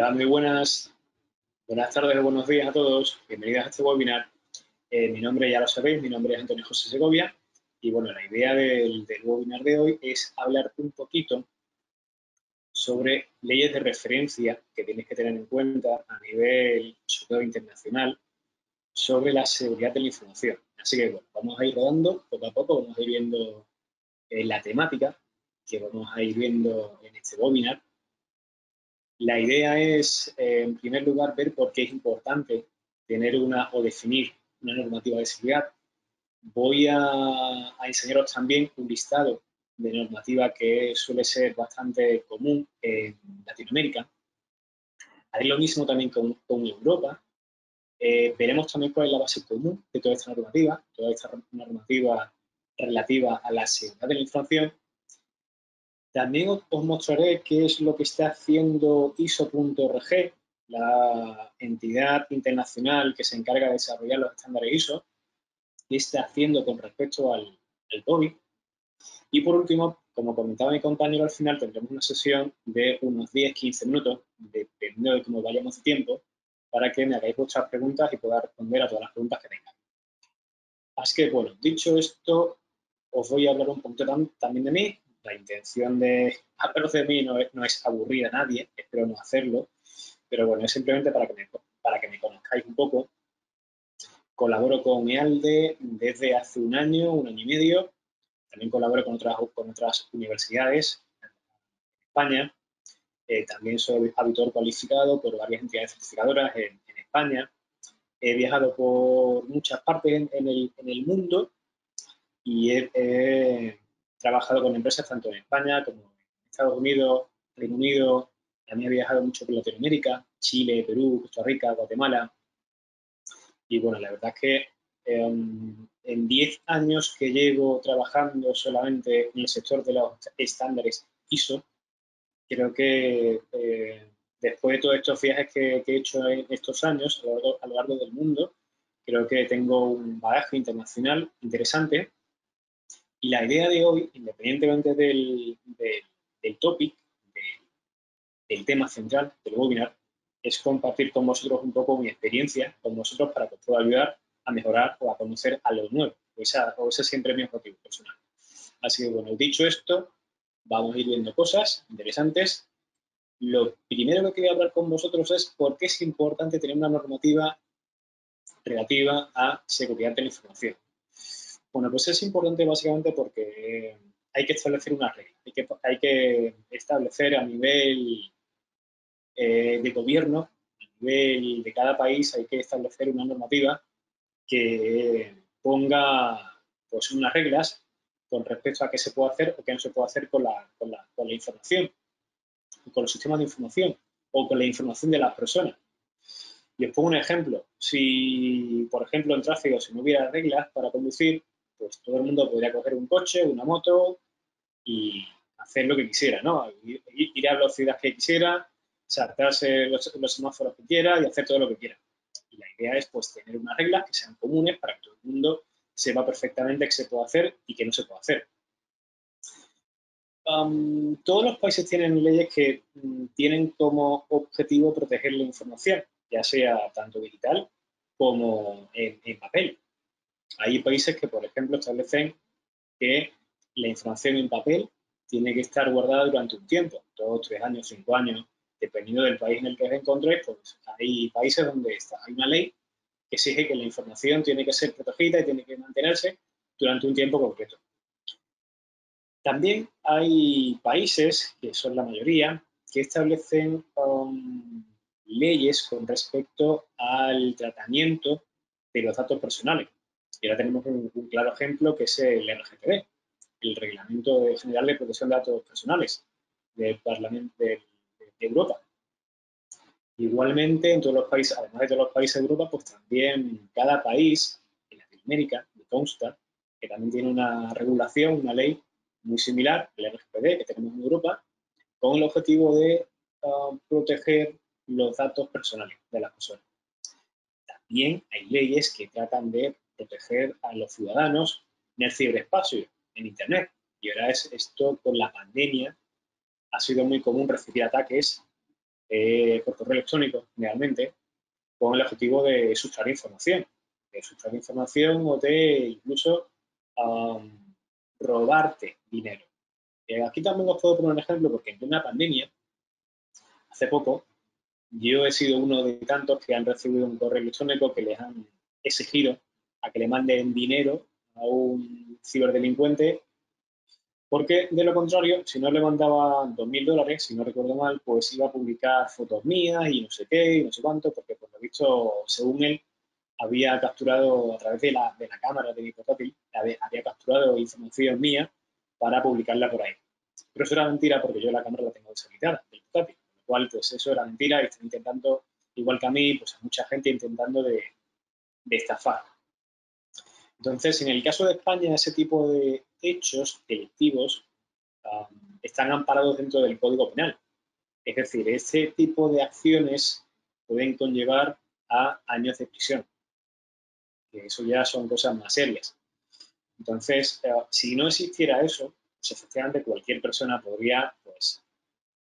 Hola, muy buenas, buenas tardes buenos días a todos. Bienvenidos a este webinar. Eh, mi nombre ya lo sabéis, mi nombre es Antonio José Segovia y bueno, la idea del, webinar de hoy es hablar un poquito sobre leyes de referencia que tienes que tener en cuenta a nivel sobre internacional sobre la seguridad de la información. Así que vamos a ir rodando poco a poco, vamos a ir viendo eh, la temática que vamos a ir viendo en este webinar. La idea es, eh, en primer lugar, ver por qué es importante tener una o definir una normativa de seguridad. Voy a, enseñaros también un listado de normativa que suele ser bastante común en Latinoamérica. Haré lo mismo también con, con Europa, eh, veremos también cuál es la base común de toda esta normativa, toda esta normativa relativa a la seguridad de la información. También os, mostraré qué es lo que está haciendo ISO.org, la entidad internacional que se encarga de desarrollar los estándares ISO, qué está haciendo con respecto al, al COVID. Y por último, como comentaba mi compañero, al final tendremos una sesión de unos 10-15 minutos, dependiendo de cómo vayamos de tiempo, para que me hagáis vuestras preguntas y pueda responder a todas las preguntas que tengáis. Así que, bueno, dicho esto, os voy a hablar un poquito también de mí. La intención de hablaros de mí no es, aburrir a nadie, espero no hacerlo, pero bueno, es simplemente para que me, para que me conozcáis un poco. Colaboro con EALDE desde hace un año, un año y medio. También colaboro con otras, con otras universidades en España eh, también soy auditor cualificado por varias entidades certificadoras en, España. He viajado por muchas partes en, el, mundo y he, trabajado con empresas tanto en España como en Estados Unidos, Reino Unido. También he viajado mucho por Latinoamérica, Chile, Perú, Costa Rica, Guatemala. Y bueno, la verdad es que em, en 10 años que llevo trabajando solamente en el sector de los estándares ISO, creo que eh, después de todos estos viajes que, he hecho en estos años a lo, largo, del mundo, creo que tengo un bagaje internacional interesante. Y la idea de hoy, independientemente del, topic, del, tema central del webinar, es compartir con vosotros un poco mi experiencia con vosotros para que os pueda ayudar a mejorar o a conocer a los nuevos. o ese siempre es mi objetivo personal. Así que, bueno, dicho esto, vamos a ir viendo cosas interesantes. Lo primero que quería hablar con vosotros es por qué es importante tener una normativa relativa a seguridad de la información. Bueno, pues es importante básicamente porque hay que establecer una regla, hay que, hay que establecer a nivel eh, de gobierno, a nivel de cada país, hay que establecer una normativa que ponga pues unas reglas con respecto a qué se puede hacer o qué no se puede hacer con la, con la, con la información, con los sistemas de información o con la información de las personas. Y os pongo un ejemplo. Si, por ejemplo, en tráfico, si no hubiera reglas para conducir, pues todo el mundo podría coger un coche, una moto y hacer lo que quisiera, ¿no? Ir, a la velocidad que quisiera, saltarse los, semáforos que quiera y hacer todo lo que quiera. Y la idea es, pues, tener unas reglas que sean comunes para que todo el mundo sepa perfectamente qué se puede hacer y qué no se puede hacer. todos los países tienen leyes que mm, tienen como objetivo proteger la información, ya sea tanto digital como en, papel. Hay países que, por ejemplo, establecen que la información en papel tiene que estar guardada durante un tiempo, dos, tres años, cinco años, dependiendo del país en el que os encontréis, pues hay países donde hay una ley que exige que la información tiene que ser protegida y tiene que mantenerse durante un tiempo concreto. También hay países, que son la mayoría, que establecen um, leyes con respecto al tratamiento de los datos personales. Y ahora tenemos un, claro ejemplo que es el RGPD, el Reglamento General de Protección de Datos Personales del Parlamento de Europa. Igualmente, en todos los países, además de todos los países de Europa, pues también cada país en Latinoamérica, me consta, que también tiene una regulación, una ley muy similar, el RGPD, que tenemos en Europa, con el objetivo de ah, proteger los datos personales de las personas. También hay leyes que tratan de proteger a los ciudadanos en el ciberespacio, en Internet. Y ahora es esto con la pandemia ha sido muy común recibir ataques eh, por correo electrónico, realmente, con el objetivo de sustraer información, de sustraer información o de incluso robarte dinero. Eh, aquí también os puedo poner un ejemplo porque en una pandemia, hace poco, yo he sido uno de tantos que han recibido un correo electrónico que les han exigido a que le manden dinero a un ciberdelincuente porque de lo contrario, si no le mandaban 2.000 dólares, si no recuerdo mal, pues iba a publicar fotos mías y no sé qué y no sé cuánto, porque por lo visto, según él, había capturado a través de la, de la cámara de mi portátil, había, capturado información mía para publicarla por ahí. Pero eso era mentira porque yo la cámara la tengo deshabitada del portátil, lo cual pues eso era mentira y están intentando, igual que a mí, pues a mucha gente intentando de, de estafar. Entonces, en el caso de España, ese tipo de hechos delictivos um, están amparados dentro del Código Penal. Es decir, ese tipo de acciones pueden conllevar a años de prisión. Eso ya son cosas más serias. Entonces, eh, si no existiera eso, pues efectivamente cualquier persona podría, pues,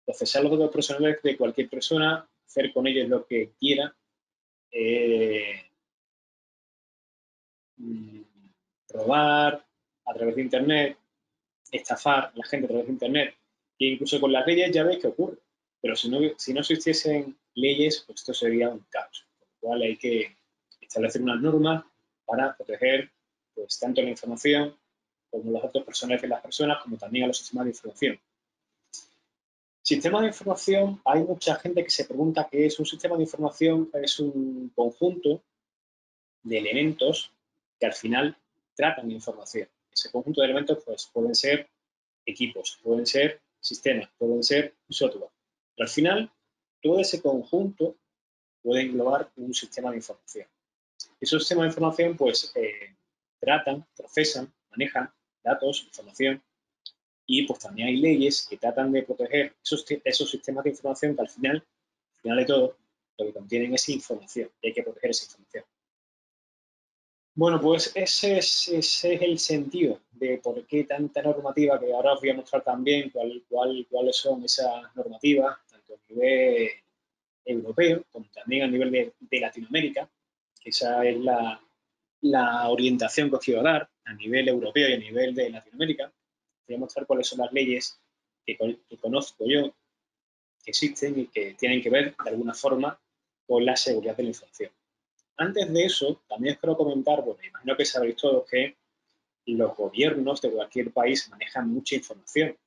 procesar los datos personales de cualquier persona, hacer con ellos lo que quiera, eh, mm, robar a través de Internet, estafar a la gente a través de Internet, e incluso con las leyes ya veis que ocurre. Pero si no, si no existiesen leyes, pues esto sería un caos. Con lo cual hay que establecer unas normas para proteger pues, tanto la información como los datos personales de las personas, como también a los sistemas de información. Sistema de información, hay mucha gente que se pregunta qué es un sistema de información, es un conjunto de elementos que al final tratan información. Ese conjunto de elementos pues, pueden ser equipos, pueden ser sistemas, pueden ser software. Pero al final, todo ese conjunto puede englobar un sistema de información. Esos sistemas de información pues eh, tratan, procesan, manejan datos, información y pues también hay leyes que tratan de proteger esos, esos sistemas de información que al final, al final de todo, lo que contienen es información y hay que proteger esa información. Bueno, pues ese es, el sentido de por qué tanta normativa, que ahora os voy a mostrar también cuál, cuáles son esas normativas, tanto a nivel europeo como también a nivel de, Latinoamérica, esa es la, orientación que os quiero dar a nivel europeo y a nivel de Latinoamérica. Voy a mostrar cuáles son las leyes que, que conozco yo, que existen y que tienen que ver de alguna forma con la seguridad de la información. Antes de eso, también quiero comentar, bueno, imagino que sabéis todos que los gobiernos de cualquier país manejan mucha información.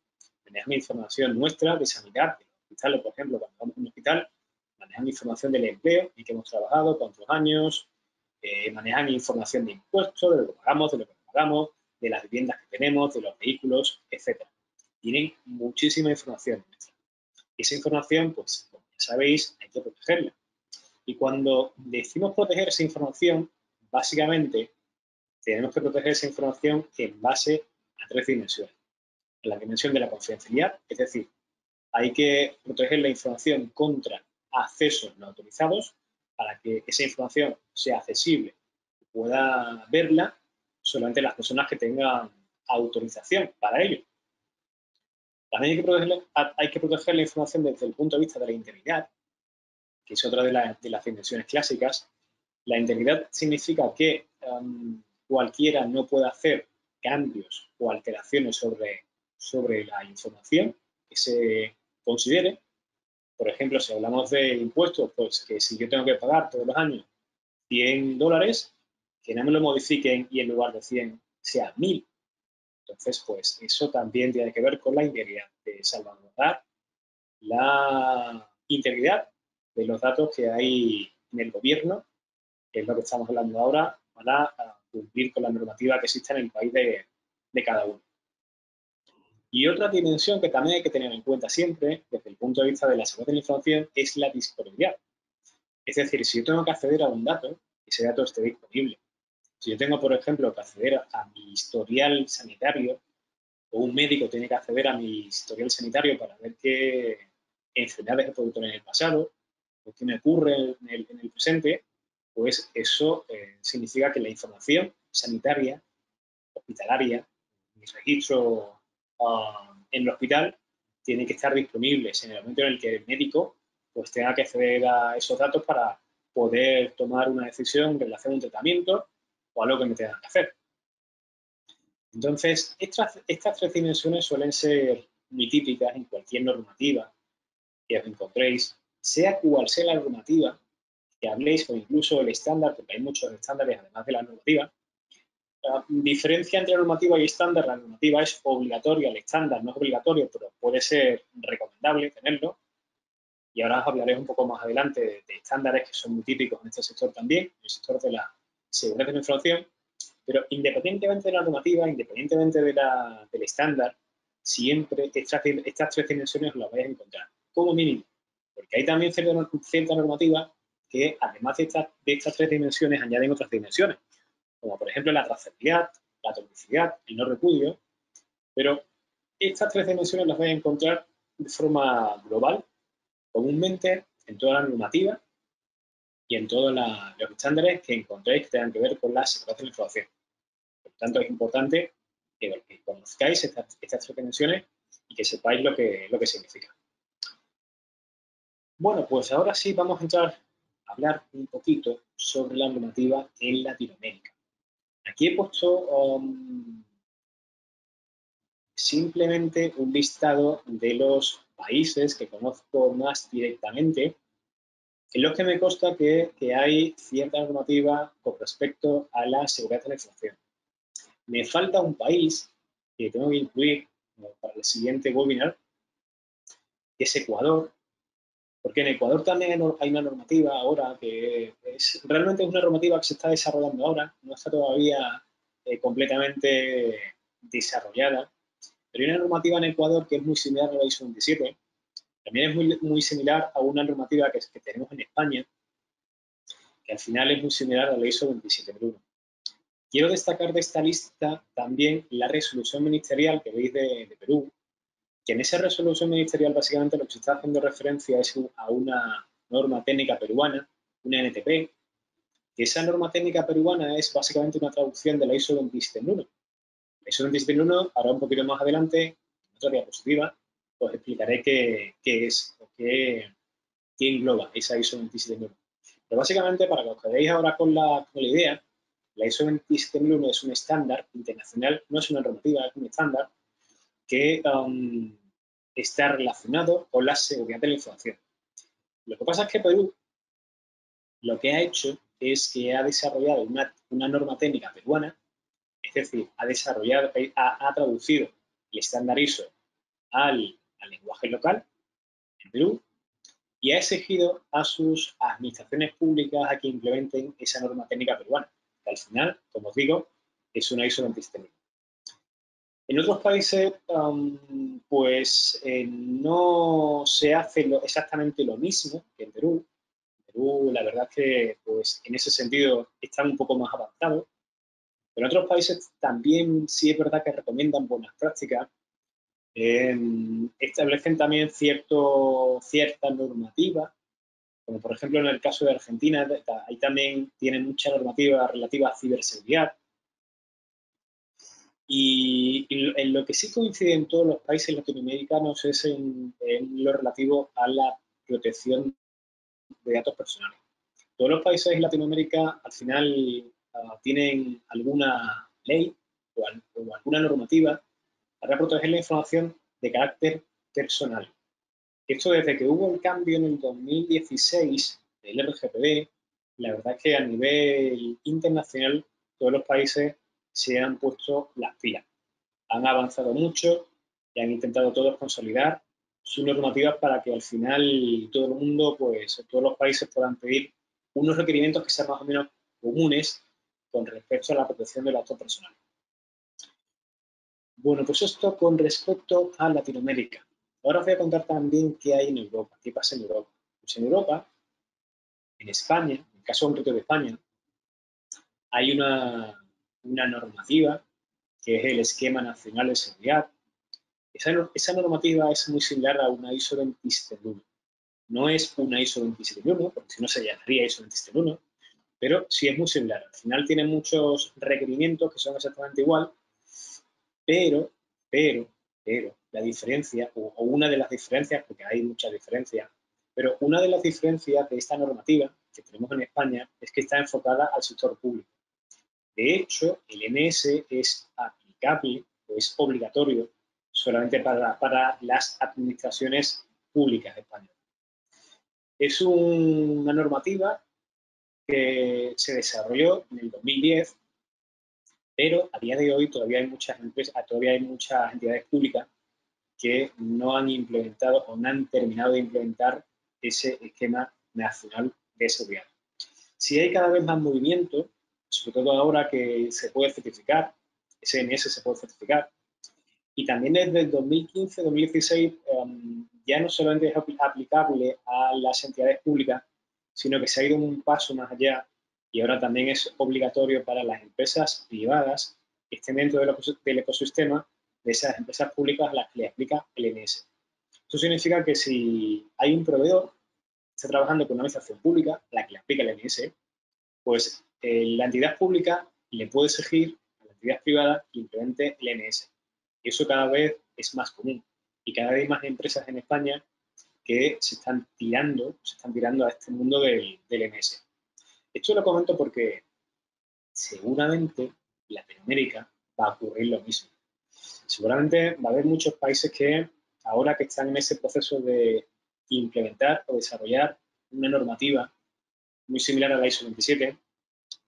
Manejan información nuestra de sanidad, de hospitales, por ejemplo, cuando vamos a un hospital, manejan información del empleo, y que hemos trabajado, cuántos años, eh, manejan información de impuestos, de lo que pagamos, de lo que pagamos, de las viviendas que tenemos, de los vehículos, etc. Tienen muchísima información. Esa información, pues, como ya sabéis, hay que protegerla. Y cuando decimos proteger esa información, básicamente tenemos que proteger esa información en base a tres dimensiones. La dimensión de la confidencialidad, es decir, hay que proteger la información contra accesos no autorizados para que esa información sea accesible y pueda verla solamente las personas que tengan autorización para ello. También hay que, proteger, hay que proteger la información desde el punto de vista de la integridad, que es otra de, las dimensiones clásicas. La integridad significa que um, cualquiera no puede hacer cambios o alteraciones sobre, sobre la información que se considere. Por ejemplo, si hablamos de impuestos, pues que si yo tengo que pagar todos los años 100 dólares, que no me lo modifiquen y en lugar de 100 sea 1000. Entonces, pues eso también tiene que ver con la integridad, de salvaguardar la integridad de los datos que hay en el gobierno, que es lo que estamos hablando ahora, para cumplir con la normativa que existe en el país de, cada uno. Y otra dimensión que también hay que tener en cuenta siempre, desde el punto de vista de la seguridad de la información, es la disponibilidad. Es decir, si yo tengo que acceder a un dato, ese dato esté disponible. Si yo tengo, por ejemplo, que acceder a mi historial sanitario, o un médico tiene que acceder a mi historial sanitario para ver qué enfermedades he podido tener en el pasado, lo que me ocurre en el, presente, pues eso eh, significa que la información sanitaria, hospitalaria, mi registro ah, en el hospital, tiene que estar disponible en el momento en el que el médico pues tenga que acceder a esos datos para poder tomar una decisión en relación a un tratamiento o a lo que me tenga que hacer. Entonces, estas, estas tres dimensiones suelen ser muy típicas en cualquier normativa que os encontréis, sea cual sea la normativa que habléis o incluso el estándar, porque hay muchos estándares además de la normativa. La diferencia entre normativa y estándar, la normativa es obligatoria, el estándar no es obligatorio, pero puede ser recomendable tenerlo. Y ahora os hablaré un poco más adelante de, de estándares que son muy típicos en este sector también, en el sector de la seguridad de la información. Pero independientemente de la normativa, independientemente de la, del estándar, siempre estas, estas tres dimensiones las vais a encontrar, como mínimo. Porque hay también cierta, cierta normativa que, además de estas, estas tres dimensiones, añaden otras dimensiones, como por ejemplo la trazabilidad, la toxicidad, el no repudio, pero estas tres dimensiones las vais a encontrar de forma global, comúnmente en toda la normativa y en todos los estándares que encontréis que tengan que ver con la seguridad de la información. Por lo tanto, es importante que, conozcáis estas, tres dimensiones y que sepáis lo que, lo que significa. Bueno, pues ahora sí vamos a entrar a hablar un poquito sobre la normativa en Latinoamérica. Aquí he puesto um, simplemente un listado de los países que conozco más directamente en los que me consta que, hay cierta normativa con respecto a la seguridad de la información. Me falta un país que tengo que incluir para el siguiente webinar, que es Ecuador, porque en Ecuador también hay una normativa ahora que es, realmente es una normativa que se está desarrollando ahora, no está todavía eh, completamente desarrollada, pero hay una normativa en Ecuador que es muy similar a la ISO 27, también es muy, muy similar a una normativa que, que, tenemos en España, que al final es muy similar a la ISO 27001. Quiero destacar de esta lista también la resolución ministerial que veis de, Perú, que en esa resolución ministerial básicamente lo que se está haciendo referencia es a una norma técnica peruana, una NTP, que esa norma técnica peruana es básicamente una traducción de la ISO 27001. La ISO 27001, ahora un poquito más adelante, en otra diapositiva, os explicaré qué, es o qué, engloba esa ISO 27001. Pero básicamente, para que os quedéis ahora con la, con la idea, la ISO 27001 es un estándar internacional, no es una normativa, es un estándar que um, está relacionado con la seguridad de la información. Lo que pasa es que Perú lo que ha hecho es que ha desarrollado una, norma técnica peruana, es decir, ha desarrollado, ha, ha traducido el estándar ISO al al lenguaje local en Perú y ha exigido a sus administraciones públicas a que implementen esa norma técnica peruana, que al final, como os digo, es una ISO 27000. En otros países, um, pues eh, no se hace exactamente lo mismo que en Perú. En Perú, la verdad es que pues, en ese sentido están un poco más avanzados. Pero en otros países también sí es verdad que recomiendan buenas prácticas establecen también cierto, cierta normativa, como por ejemplo en el caso de Argentina, ahí también tienen mucha normativa relativa a ciberseguridad. Y, en lo que sí coincide en todos los países latinoamericanos es en, lo relativo a la protección de datos personales. Todos los países de Latinoamérica al final ah, tienen alguna ley o alguna normativa para proteger la información de carácter personal. Esto desde que hubo el cambio en el 2016 del RGPD, la verdad es que a nivel internacional todos los países se han puesto las pilas. Han avanzado mucho y han intentado todos consolidar sus normativas para que al final todo el mundo, pues todos los países puedan pedir unos requerimientos que sean más o menos comunes con respecto a la protección del datos personal. Bueno, pues esto con respecto a Latinoamérica. Ahora os voy a contar también qué hay en Europa, qué pasa en Europa. Pues en Europa, en España, en el caso concreto de España, hay una, normativa que es el Esquema Nacional de Seguridad. Esa, normativa es muy similar a una ISO 27001. No es una ISO 27001, porque si no se llamaría ISO 27001, pero sí es muy similar. Al final tiene muchos requerimientos que son exactamente igual, pero, pero, pero, la diferencia, o, una de las diferencias, porque hay muchas diferencias, Pero una de las diferencias de esta normativa que tenemos en España es que está enfocada al sector público. De hecho, el NS es aplicable o es obligatorio solamente para, para las administraciones públicas España. Es una normativa que se desarrolló en el 2010, pero a día de hoy todavía hay muchas empresas, todavía hay muchas entidades públicas que no han implementado o no han terminado de implementar ese esquema nacional de seguridad. Si hay cada vez más movimiento, sobre todo ahora que se puede certificar, SNS se puede certificar, y también desde el 2015-2016 em, ya no solamente es aplicable a las entidades públicas, sino que se ha ido un paso más allá y ahora también es obligatorio para las empresas privadas que estén dentro del ecosistema de esas empresas públicas a las que le aplica el NS. Eso significa que si hay un proveedor que está trabajando con una administración pública a la que le aplica el NS, pues eh, la entidad pública le puede exigir a la entidad privada que implemente el NS. Y eso cada vez es más común. Y cada vez hay más empresas en España que se están tirando, se están tirando a este mundo del, del NS. Esto lo comento porque seguramente en Latinoamérica va a ocurrir lo mismo. Seguramente va a haber muchos países que ahora que están en ese proceso de implementar o desarrollar una normativa muy similar a la ISO 27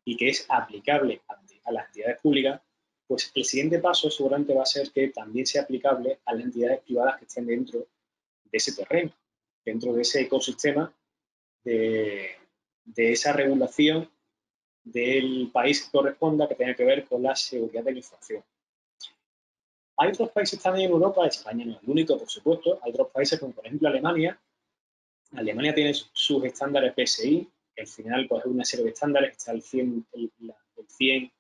y que es aplicable a las entidades públicas, pues el siguiente paso seguramente va a ser que también sea aplicable a las entidades privadas que estén dentro de ese terreno, dentro de ese ecosistema de, de esa regulación del país que corresponda que tenga que ver con la seguridad de la información. Hay otros países también en Europa, España no es el único, por supuesto, hay otros países como por ejemplo Alemania. Alemania tiene sus estándares PSI, al final pues, es una serie de estándares, está el 100, el, 100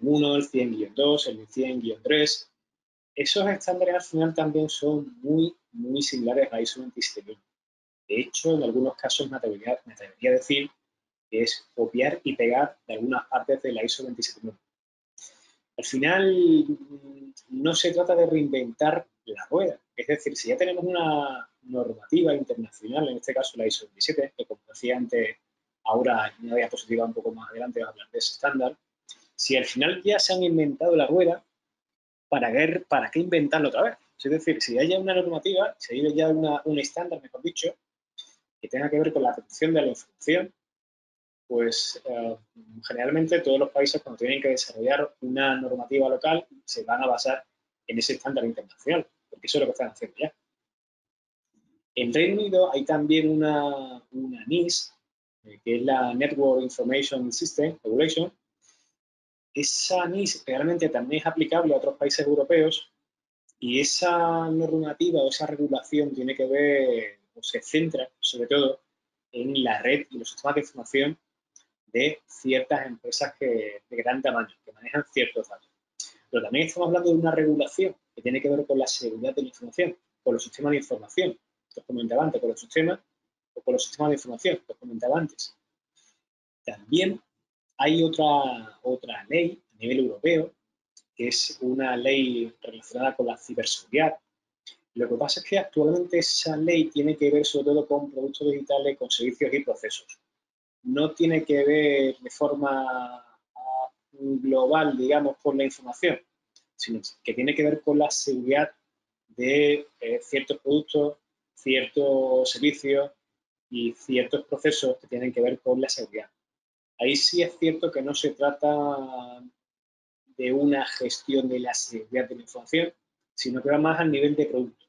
1, el 100-2, el 100-3. Esos estándares al final también son muy, muy similares a ISO 27001. De hecho, en algunos casos me atrevería, me atrevería a decir que es copiar y pegar de algunas partes de la ISO 27001. Al final, mm, no se trata de reinventar la rueda. Es decir, si ya tenemos una normativa internacional, en este caso la ISO 27, que como decía antes, ahora en una diapositiva un poco más adelante va a hablar de ese estándar, si al final ya se han inventado la rueda, ¿para qué, para qué inventarlo otra vez? Es decir, si hay ya una normativa, si hay ya un estándar, mejor dicho, que tenga que ver con la protección de la información, pues eh, generalmente todos los países cuando tienen que desarrollar una normativa local se van a basar en ese estándar internacional, porque eso es lo que están haciendo ya. En Reino Unido hay también una, una NIS, eh, que es la Network Information System Regulation. Esa NIS realmente también es aplicable a otros países europeos y esa normativa o esa regulación tiene que ver o se centra sobre todo en la red y los sistemas de información de ciertas empresas que, de gran tamaño, que manejan ciertos datos. Pero también estamos hablando de una regulación que tiene que ver con la seguridad de la información, con los sistemas de información, os comentaba antes, con los sistemas o con los sistemas de información, que os comentaba antes. También hay otra, otra ley a nivel europeo, que es una ley relacionada con la ciberseguridad. Lo que pasa es que actualmente esa ley tiene que ver sobre todo con productos digitales, con servicios y procesos no tiene que ver de forma global, digamos, con la información, sino que tiene que ver con la seguridad de eh, ciertos productos, ciertos servicios y ciertos procesos que tienen que ver con la seguridad. Ahí sí es cierto que no se trata de una gestión de la seguridad de la información, sino que va más al nivel de producto,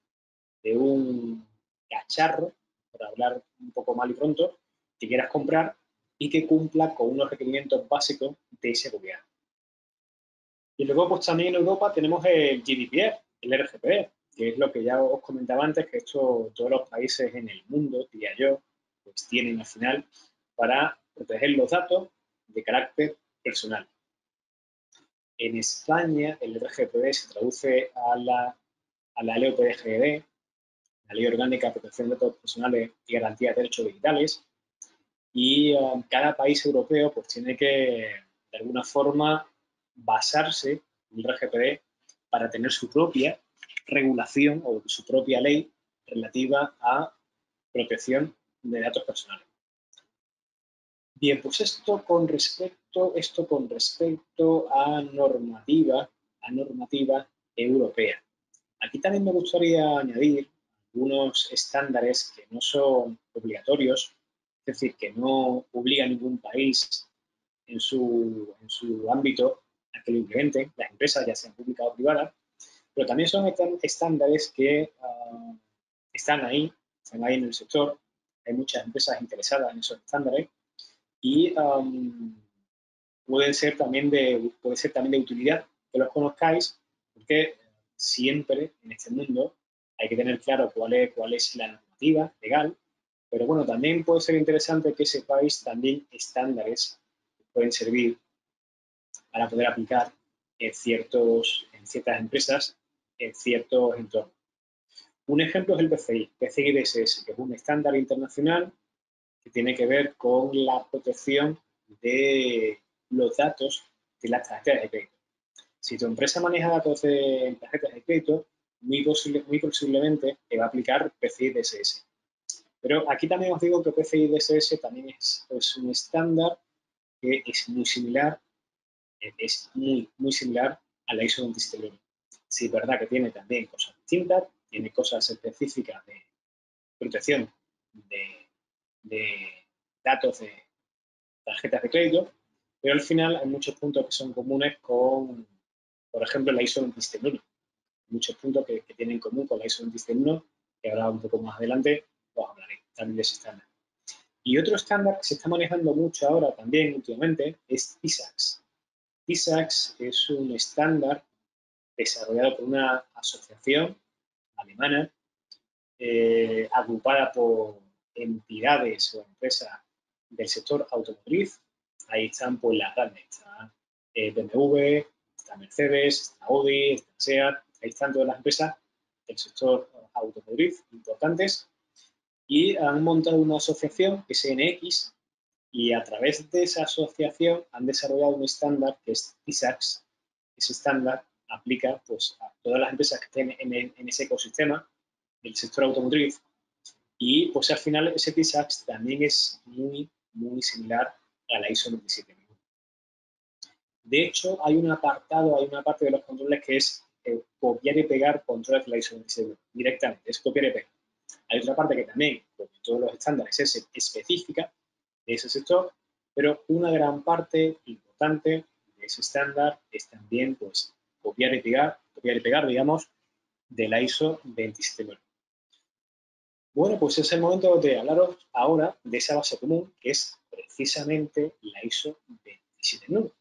de un cacharro, para hablar un poco mal y pronto, que quieras comprar y que cumpla con unos requerimientos básicos de seguridad. Y luego, pues también en Europa tenemos el GDPR, el RGPD, que es lo que ya os comentaba antes, que esto todos los países en el mundo, diría yo, pues tienen al final para proteger los datos de carácter personal. En España, el RGPD se traduce a la, a la LOPDGD, la Ley Orgánica de Protección de Datos Personales y Garantía de Derechos Digitales, y um, cada país europeo pues tiene que de alguna forma basarse en el RGPD para tener su propia regulación o su propia ley relativa a protección de datos personales. Bien, pues esto con respecto, esto con respecto a normativa, a normativa europea. Aquí también me gustaría añadir algunos estándares que no son obligatorios, es decir, que no obliga a ningún país en su, en su ámbito a que lo implementen, las empresas, ya sean públicas o privadas, pero también son estándares que ah, están ahí, están ahí en el sector, hay muchas empresas interesadas en esos estándares y pueden ser también de, puede ser también de utilidad que los conozcáis, porque siempre en este mundo hay que tener claro cuál es, cuál es la normativa legal, pero bueno, también puede ser interesante que sepáis también estándares que pueden servir para poder aplicar en, ciertos, en ciertas empresas, en ciertos entornos. Un ejemplo es el PCI, PCI DSS, que es un estándar internacional que tiene que ver con la protección de los datos de las tarjetas de crédito. Si tu empresa maneja datos de tarjetas de crédito, muy, muy posiblemente te va a aplicar PCI DSS. Pero aquí también os digo que PCI DSS también es, un estándar que es muy similar, es muy, muy similar a la ISO 27001. Sí, es verdad que tiene también cosas distintas, tiene cosas específicas de protección de, de datos de tarjetas de crédito, pero al final hay muchos puntos que son comunes con, por ejemplo, la ISO 27001. Muchos puntos que, tienen en común con la ISO 27001, que ahora un poco más adelante os hablaré también de ese estándar. Y otro estándar que se está manejando mucho ahora también últimamente es ISAX. ISAX es un estándar desarrollado por una asociación alemana eh, agrupada por entidades o empresas del sector automotriz. Ahí están pues las grandes, está eh, BMW, está Mercedes, está Audi, está SEAT, ahí están todas las empresas del sector automotriz importantes y han montado una asociación que es NX y a través de esa asociación han desarrollado un estándar que es ISAX. Ese estándar aplica pues, a todas las empresas que estén en, ese ecosistema del sector automotriz y pues al final ese TISAX también es muy, muy similar a la ISO 27001. De hecho, hay un apartado, hay una parte de los controles que es eh, copiar y pegar controles de la ISO 27001 directamente, es copiar y pegar. Hay otra parte que también, como todos los estándares, es específica de ese sector, pero una gran parte importante de ese estándar es también pues, copiar y pegar, copiar y pegar, digamos, de la ISO 27001. Bueno, pues es el momento de hablaros ahora de esa base común, que es precisamente la ISO 27001.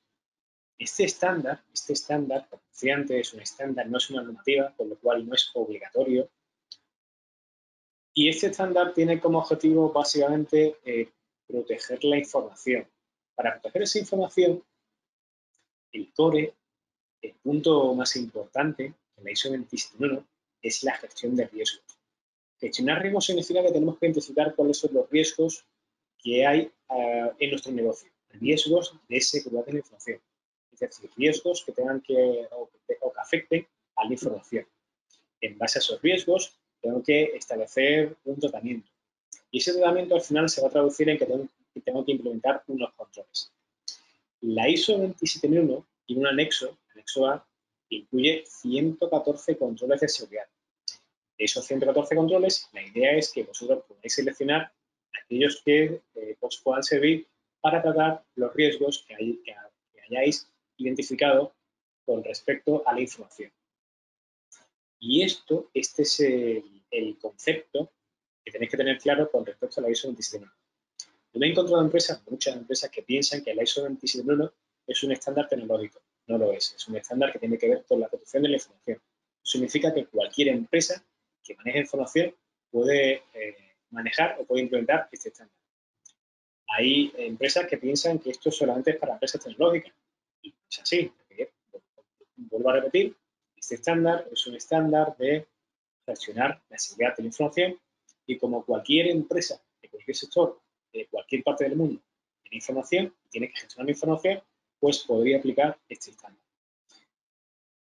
Este estándar, este estándar, antes, es un estándar, no es una normativa, con lo cual no es obligatorio. Y este estándar tiene como objetivo básicamente eh, proteger la información. Para proteger esa información, el core, el punto más importante en la ISO 27001 es la gestión de riesgos. Gestionar riesgos significa que tenemos que identificar cuáles son los riesgos que hay eh, en nuestro negocio, riesgos de seguridad de la información, es decir, riesgos que tengan que o, que afecten a la información. En base a esos riesgos, tengo que establecer un tratamiento. Y ese tratamiento al final se va a traducir en que tengo, que, tengo que implementar unos controles. La ISO 27001 tiene un anexo, anexo A, que incluye 114 controles de seguridad esos 114 controles, la idea es que vosotros podáis seleccionar aquellos que eh, os puedan servir para tratar los riesgos que, hayáis identificado con respecto a la información. Y esto, este es el, concepto que tenéis que tener claro con respecto a la ISO 27001. Yo me he encontrado empresas, muchas empresas que piensan que la ISO 27001 es un estándar tecnológico. No lo es, es un estándar que tiene que ver con la protección de la información. Significa que cualquier empresa que maneja información puede eh, manejar o puede implementar este estándar. Hay empresas que piensan que esto solamente es para empresas tecnológicas. Y es así. vuelvo a repetir, este estándar es un estándar de gestionar la seguridad de la información y como cualquier empresa de cualquier sector, de cualquier parte del mundo, tiene información tiene que gestionar la información, pues podría aplicar este estándar.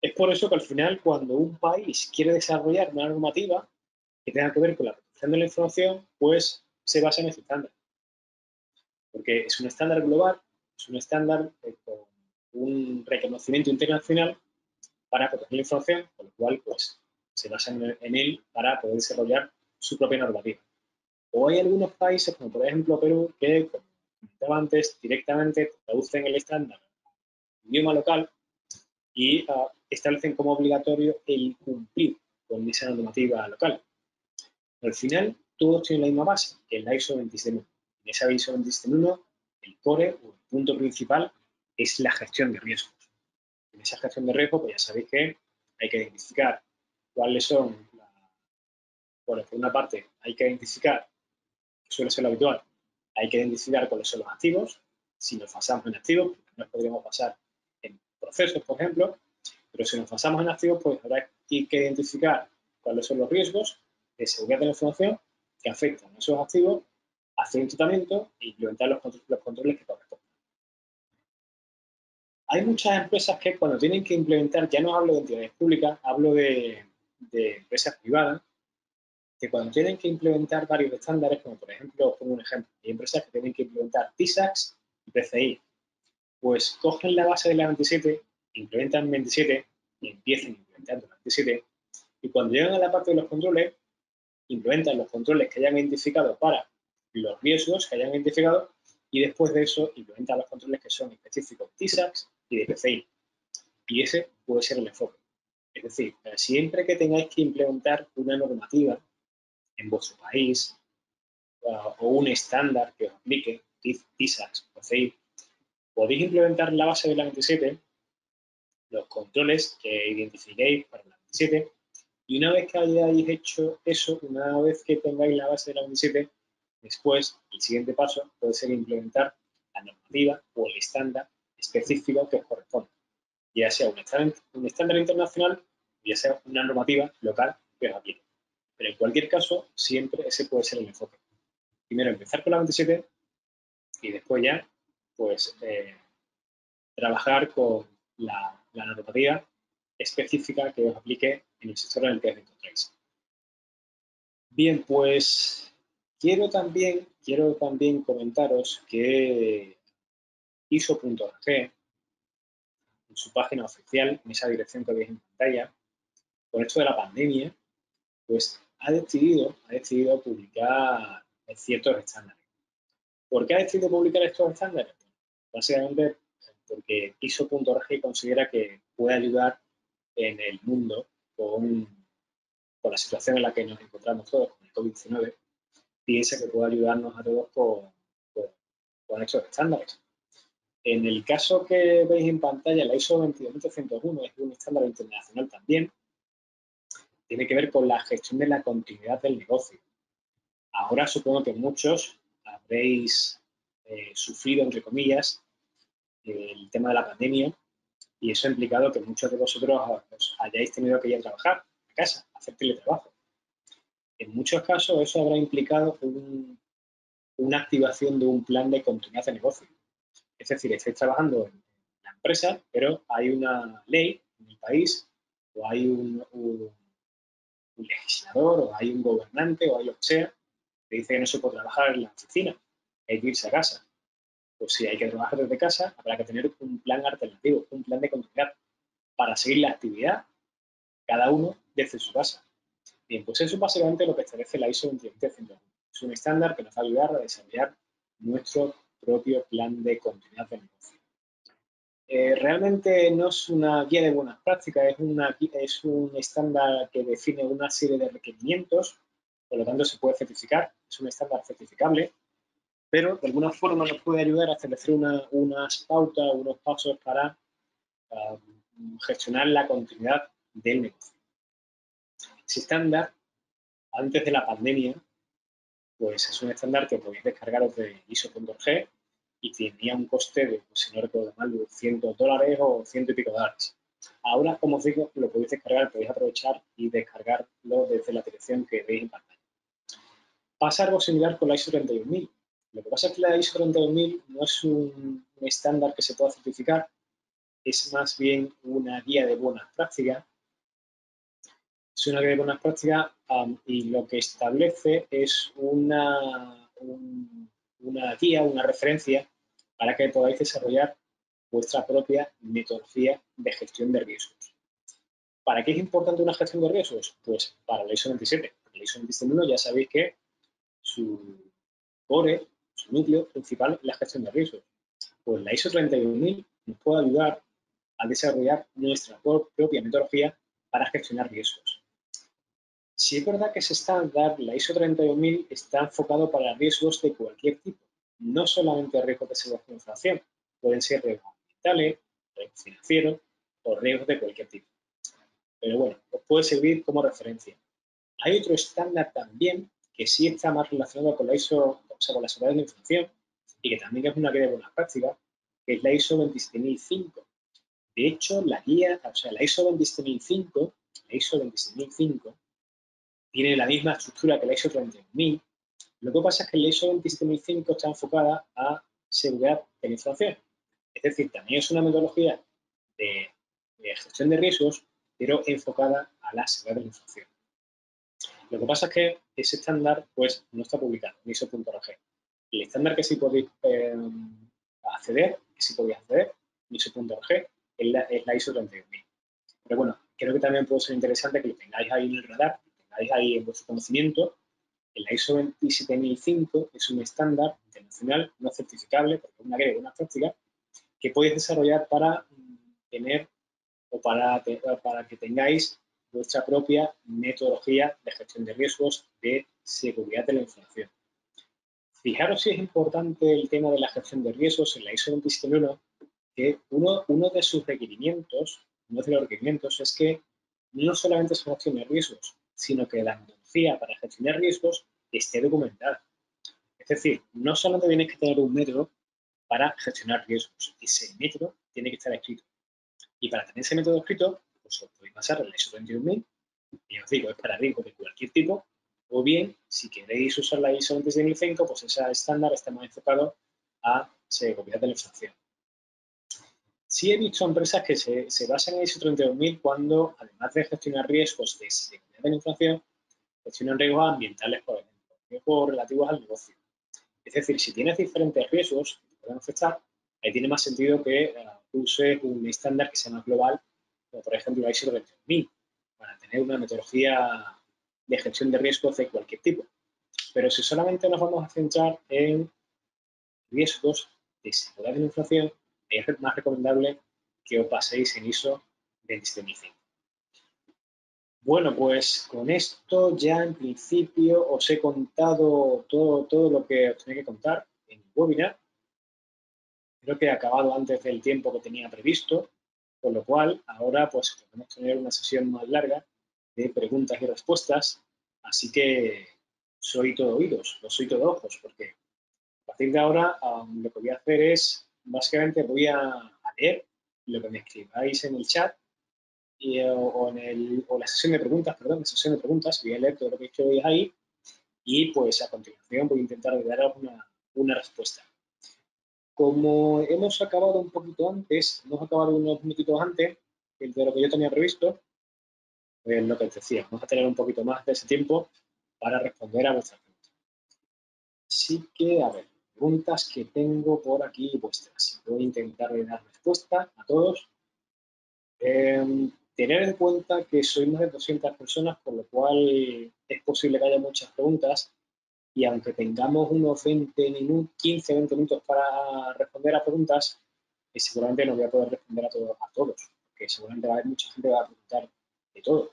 Es por eso que al final, cuando un país quiere desarrollar una normativa que tenga que ver con la protección de la información, pues se basa en este estándar. Porque es un estándar global, es un estándar eh, con un reconocimiento internacional para proteger la información, con lo cual pues, se basa en él para poder desarrollar su propia normativa. O hay algunos países, como por ejemplo Perú, que, comentaba antes, directamente traducen el estándar idioma local y ah, establecen como obligatorio el cumplir con esa normativa local. Al final, todos tienen la misma base, que es la ISO 27001. En esa ISO 27001, el core o el punto principal es la gestión de riesgos. En esa gestión de riesgos, pues ya sabéis que hay que identificar cuáles son, bueno, por una parte, hay que identificar, que suele ser lo habitual, hay que identificar cuáles son los activos, si nos basamos en activos, porque nos podríamos pasar en procesos, por ejemplo, pero si nos basamos en activos, pues habrá que identificar cuáles son los riesgos de seguridad de la información que afectan a esos activos, hacer un tratamiento e implementar los, controles que corresponden. Hay muchas empresas que cuando tienen que implementar, ya no hablo de entidades públicas, hablo de, empresas privadas, que cuando tienen que implementar varios estándares, como por ejemplo, pongo un ejemplo, hay empresas que tienen que implementar TISAX y PCI, pues cogen la base de la 27 implementan 27 y empiezan implementando 27 y cuando llegan a la parte de los controles, implementan los controles que hayan identificado para los riesgos que hayan identificado y después de eso implementan los controles que son específicos TISAX y de PCI. Y ese puede ser el enfoque. Es decir, siempre que tengáis que implementar una normativa en vuestro país uh, o un estándar que os aplique, TISAX, PCI, podéis implementar la base de la 27 los controles que identifiquéis para la 27 y una vez que hayáis hecho eso, una vez que tengáis la base de la 27, después el siguiente paso puede ser implementar la normativa o el estándar específico que os corresponda, ya sea un estándar, un estándar internacional, ya sea una normativa local que os aplique. Pero en cualquier caso, siempre ese puede ser el enfoque. Primero empezar con la 27 y después ya, pues, eh, trabajar con la la normativa específica que os aplique en el sector en el que os encontráis. Bien, pues quiero también, quiero también comentaros que ISO.org, en su página oficial, en esa dirección que veis en pantalla, con esto de la pandemia, pues ha decidido, ha decidido publicar ciertos estándares. ¿Por qué ha decidido publicar estos estándares? Básicamente porque ISO.org considera que puede ayudar en el mundo con, la situación en la que nos encontramos todos, con el COVID-19, piensa que puede ayudarnos a todos con, con, estos estándares. En el caso que veis en pantalla, la ISO 22301 es un estándar internacional también. Tiene que ver con la gestión de la continuidad del negocio. Ahora supongo que muchos habréis eh, sufrido, entre comillas, el tema de la pandemia y eso ha implicado que muchos de vosotros os hayáis tenido que ir a trabajar a casa, a hacer teletrabajo. En muchos casos eso habrá implicado una activación de un plan de continuidad de negocio. Es decir, estáis trabajando en la empresa, pero hay una ley en el país o hay un, un legislador o hay un gobernante o hay lo que sea que dice que no se puede trabajar en la oficina, hay que irse a casa pues si hay que trabajar desde casa, habrá que tener un plan alternativo, un plan de continuidad para seguir la actividad, cada uno desde su casa. Bien, pues eso es básicamente lo que establece la ISO 27101. Es un estándar que nos va a ayudar a desarrollar nuestro propio plan de continuidad de negocio. Eh, realmente no es una guía de buenas prácticas, es, una, es un estándar que define una serie de requerimientos, por lo tanto se puede certificar, es un estándar certificable pero de alguna forma nos puede ayudar a establecer unas pautas, unos pasos para um, gestionar la continuidad del negocio. Ese estándar, antes de la pandemia, pues es un estándar que podéis descargaros de ISO.org y tenía un coste de, pues, si no recuerdo mal, de 200 dólares o ciento y pico dólares. Ahora, como os digo, lo podéis descargar, podéis aprovechar y descargarlo desde la dirección que veis en pantalla. Pasa algo similar con la ISO 31000. Lo que pasa es que la ISO 32000 no es un, estándar que se pueda certificar, es más bien una guía de buenas prácticas. Es una guía de buenas prácticas y lo que establece es una, una guía, una referencia para que podáis desarrollar vuestra propia metodología de gestión de riesgos. ¿Para qué es importante una gestión de riesgos? Pues para la ISO 27. La ISO 27001 ya sabéis que su core, su núcleo principal es la gestión de riesgos. Pues la ISO 31000 nos puede ayudar a desarrollar nuestra propia metodología para gestionar riesgos. Si es verdad que ese estándar, la ISO 32000, está enfocado para riesgos de cualquier tipo, no solamente riesgos de seguridad de información, pueden ser riesgos ambientales, riesgos financieros o riesgos de cualquier tipo. Pero bueno, os puede servir como referencia. Hay otro estándar también que sí está más relacionado con la ISO, o sea, con la seguridad de la información y que también es una guía de buenas prácticas, que es la ISO 27005. De hecho, la guía, o sea, la ISO 27005, la ISO 27005 tiene la misma estructura que la ISO 31000. Lo que pasa es que la ISO 27005 está enfocada a seguridad de la información. Es decir, también es una metodología de, de gestión de riesgos, pero enfocada a la seguridad de la información. Lo que pasa es que ese estándar pues, no está publicado en ISO.org. El estándar que sí podéis eh, acceder, que sí podéis acceder, en ISO.org, es la, es la ISO 31000. Pero bueno, creo que también puede ser interesante que lo tengáis ahí en el radar, tengáis ahí en vuestro conocimiento. El ISO 27005 es un estándar internacional no certificable, porque es una guía de buenas prácticas, que podéis desarrollar para tener o para, para que tengáis vuestra propia metodología de gestión de riesgos de seguridad de la información. Fijaros si es importante el tema de la gestión de riesgos en la ISO 27001, que uno, uno de sus requerimientos, uno de los requerimientos es que no solamente se gestione riesgos, sino que la metodología para gestionar riesgos esté documentada. Es decir, no solamente tienes que tener un método para gestionar riesgos, ese método tiene que estar escrito. Y para tener ese método escrito, pues os podéis pasar la ISO 21000, y os digo, es para riesgos de cualquier tipo, o bien, si queréis usar la ISO 27005, pues ese estándar está más enfocado a seguridad de la información. Sí he visto empresas que se, se basan en ISO 32000 cuando, además de gestionar riesgos de seguridad de la información, gestionan riesgos ambientales, por ejemplo, riesgos relativos al negocio. Es decir, si tienes diferentes riesgos que te pueden afectar, ahí tiene más sentido que uh, uses un estándar que sea más global como por ejemplo ISO 20000, para tener una metodología de gestión de riesgos de cualquier tipo. Pero si solamente nos vamos a centrar en riesgos de seguridad de la inflación, es más recomendable que os paséis en ISO 27005. Bueno, pues con esto ya en principio os he contado todo, todo lo que os tenía que contar en el webinar. Creo que he acabado antes del tiempo que tenía previsto. Con lo cual, ahora pues podemos tener una sesión más larga de preguntas y respuestas, así que soy todo oídos, no soy todo ojos, porque a partir de ahora lo que voy a hacer es, básicamente voy a, leer lo que me escribáis en el chat y, o, en el, o la sesión de preguntas, perdón, la sesión de preguntas, voy a leer todo lo que escribáis ahí y pues a continuación voy a intentar dar una, una respuesta. Como hemos acabado un poquito antes, hemos acabado unos minutitos antes de lo que yo tenía previsto, pues lo que te decía, vamos a tener un poquito más de ese tiempo para responder a vuestras preguntas. Así que, a ver, preguntas que tengo por aquí vuestras. Voy a intentar dar respuesta a todos. Em, tener en cuenta que soy más de 200 personas, por lo cual es posible que haya muchas preguntas y aunque tengamos unos 20 minutos, 15, 20 minutos para responder a preguntas, eh, seguramente no voy a poder responder a, todos, a todos, porque seguramente va a haber mucha gente que va a preguntar de todo.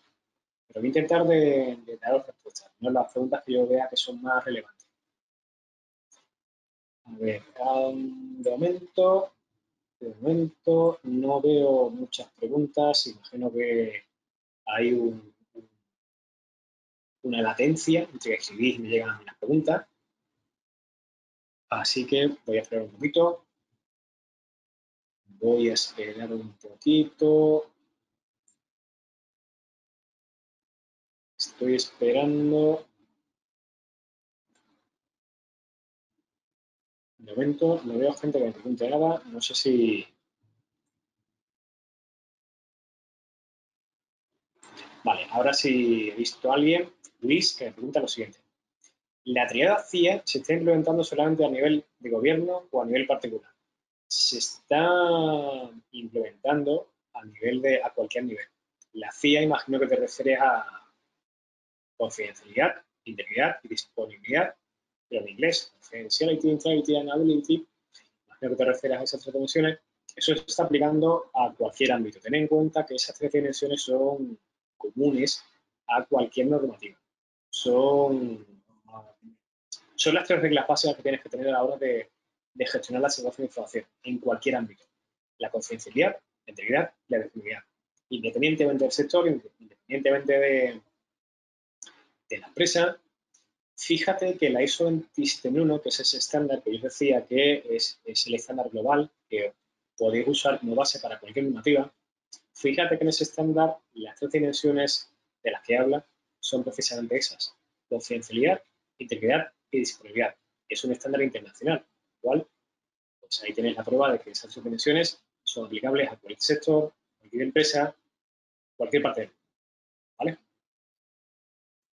Pero voy a intentar de, de daros respuestas, no las preguntas que yo vea que son más relevantes. A ver, de momento, de momento no veo muchas preguntas, imagino que hay un, una latencia entre que escribís y me llegan las preguntas. Así que voy a esperar un poquito. Voy a esperar un poquito. Estoy esperando. Momento no veo gente que me pregunte nada. No sé si... Vale, ahora sí he visto a alguien Luis, que me pregunta lo siguiente. La triada CIA se está implementando solamente a nivel de gobierno o a nivel particular. Se está implementando a nivel de a cualquier nivel. La CIA imagino que te refieres a confidencialidad, integridad y disponibilidad, pero en inglés, confidentiality, integrity and ability, imagino que te refieres a esas tres dimensiones, eso se está aplicando a cualquier ámbito. Ten en cuenta que esas tres dimensiones son comunes a cualquier normativa. Son, son las tres reglas básicas que tienes que tener a la hora de, gestionar la seguridad de información en cualquier ámbito. La confidencialidad, la integridad y la disponibilidad. Independientemente del sector, independientemente de, de la empresa, fíjate que la ISO 27001, que es ese estándar que yo decía que es, el estándar global que podéis usar como base para cualquier normativa, fíjate que en ese estándar las tres dimensiones de las que habla son precisamente esas, confidencialidad, integridad y disponibilidad. Es un estándar internacional, cual pues ahí tenéis la prueba de que esas tres dimensiones son aplicables a cualquier sector, cualquier empresa, cualquier parte. ¿Vale?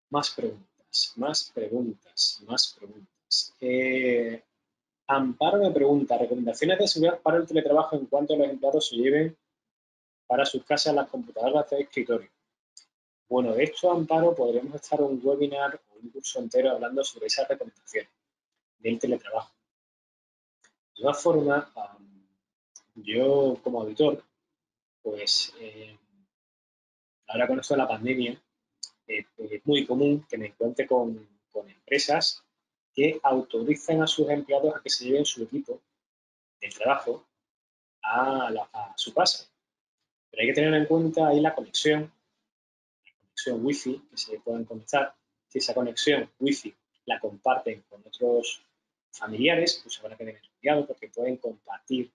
Más preguntas, más preguntas, más preguntas. Eh, Amparo me pregunta, recomendaciones de seguridad para el teletrabajo en cuanto a los empleados se lleven para sus casas las computadoras de escritorio. Bueno, de hecho, Amparo, podríamos estar un webinar o un curso entero hablando sobre esas recomendaciones del teletrabajo. De todas formas, yo como auditor, pues eh, ahora con esto de la pandemia, eh, es muy común que me encuentre con, empresas que autorizan a sus empleados a que se lleven su equipo de trabajo a, su casa. Pero hay que tener en cuenta ahí la conexión, la conexión wifi que se pueden conectar. Si esa conexión wifi la comparten con otros familiares, pues habrá que tener cuidado porque pueden compartir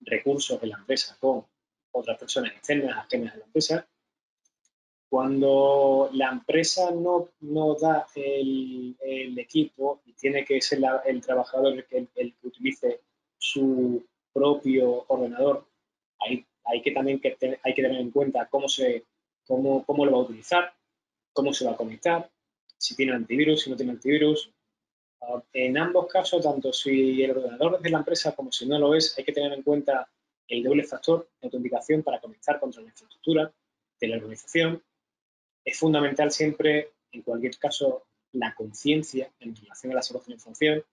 recursos de la empresa con otras personas externas, ajenas a la empresa, cuando la empresa no, no da el, equipo y tiene que ser el trabajador el el que utilice su propio ordenador, hay, hay que también que hay que tener en cuenta cómo, se, cómo, cómo lo va a utilizar, cómo se va a conectar, si tiene antivirus, si no tiene antivirus. Ah, en ambos casos, tanto si el ordenador es de la empresa como si no lo es, hay que tener en cuenta el doble factor de autenticación para conectar contra la infraestructura de la organización es fundamental siempre, en cualquier caso, la conciencia en relación a la de la información.